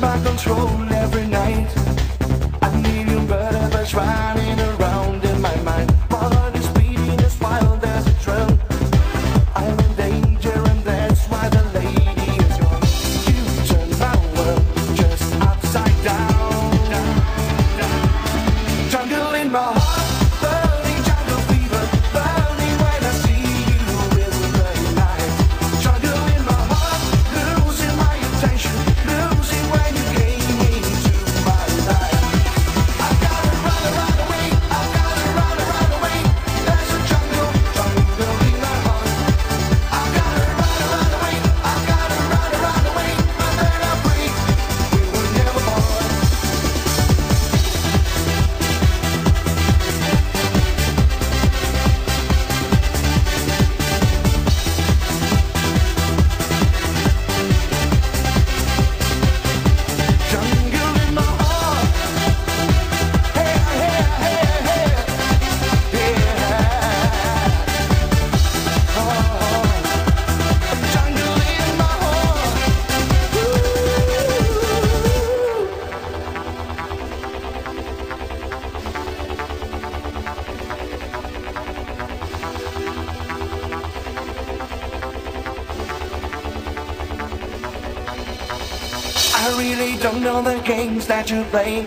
my control every night. I need you better, but running I really don't know the games that you play.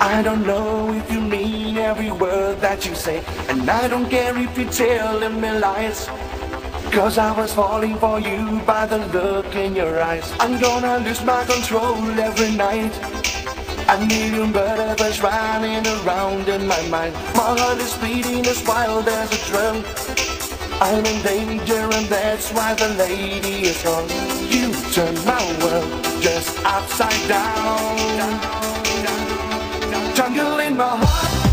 I don't know if you mean every word that you say. And I don't care if you're telling me lies. Cause I was falling for you by the look in your eyes. I'm gonna lose my control every night. A million butterflies running around in my mind. My heart is beating as wild as a drum. I'm in danger and that's why the lady is gone. You turn my world just upside down. Jungle in my heart.